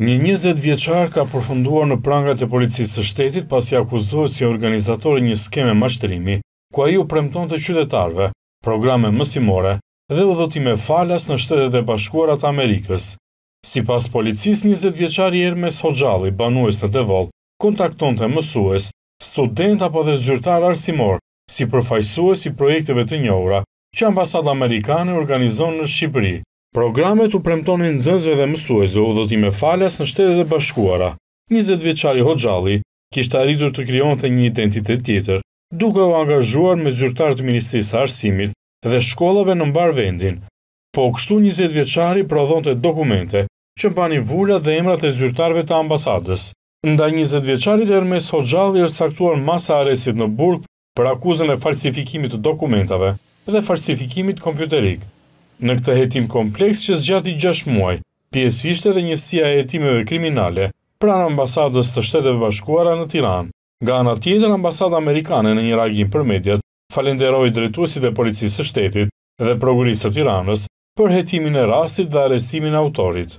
Një njëzet vjeçar ka përfunduar në prangat e Policisë së Shtetit pasi akuzohet si organizator i një skeme mashtrimi, ku ai u premtonte qytetarëve programe mësimore dhe udhëtime falas në Shtetet e Bashkuara të Amerikës. Sipas Policisë, njëzet vjeçari Ermes Hoxhalli, banues në Devoll, kontaktonte mësues, studentë apo edhe zyrtarë arsimorë si përfaqësues i projekteve të njohura që Ambasada Amerikane organizon në Shqipëri. Programet u premtonin nxënësve dhe mësuesve udhëtime falas në Shtetet e Bashkuara, njëzet vjeçari Hoxhalli kishte arritur të krijonte një identitet tjetër, duke u angazhuar me zyrtarë të Ministrisë së Arsimit dhe shkollave në mbarë vendin. Po kështu njëzet vjeçari prodhonte dokumente që mbanin vulat dhe emrat e zyrtarëve të ambasadës. Ndaj njëzet vjeçarit Ermes Hoxhalli është caktuar masa e arrestit në burg për akuzën e falsifikimit të dokumentave dhe falsifikimit kompjuterik. Në këtë hetim kompleks që zgjati gjashtë muaj, pjesë ishte dhe njësia e hetimeve kriminale pranë Ambasadës të Shteteve të Bashkuara në Tiranë. Nga ana tjetër, Ambasada Amerikane në një reagim për mediat falenderoi drejtuesit e Policisë së Shtetit dhe Prokurorisë së Tiranës për hetimin e rastit dhe arrestimin e autorit.